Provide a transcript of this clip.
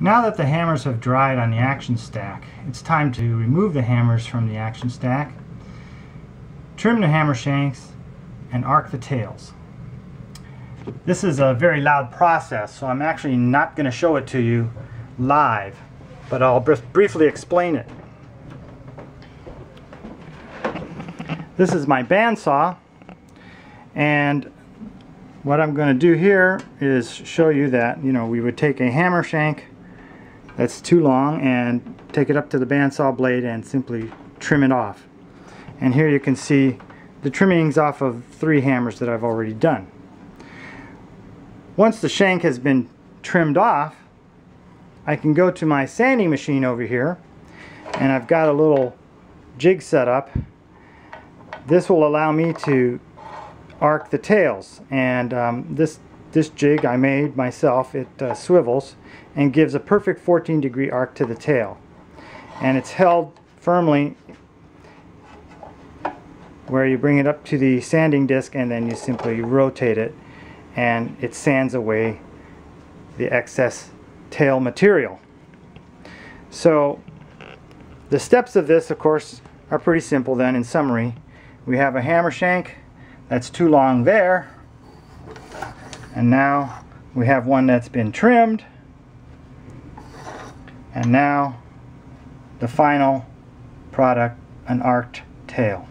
Now that the hammers have dried on the action stack, it's time to remove the hammers from the action stack, trim the hammer shanks, and arc the tails. This is a very loud process, so I'm actually not going to show it to you live, but I'll br briefly explain it. This is my bandsaw, and what I'm going to do here is show you that, you know, we would take a hammer shank that's too long and take it up to the bandsaw blade and simply trim it off. And here you can see the trimmings off of three hammers that I've already done. Once the shank has been trimmed off, I can go to my sanding machine over here and I've got a little jig set up. This will allow me to arc the tails and um, this this jig I made myself it uh, swivels and gives a perfect 14 degree arc to the tail. And it's held firmly where you bring it up to the sanding disc and then you simply rotate it and it sands away the excess tail material. So the steps of this of course are pretty simple then. In summary we have a hammer shank that's too long there and now we have one that's been trimmed. And now the final product an arced tail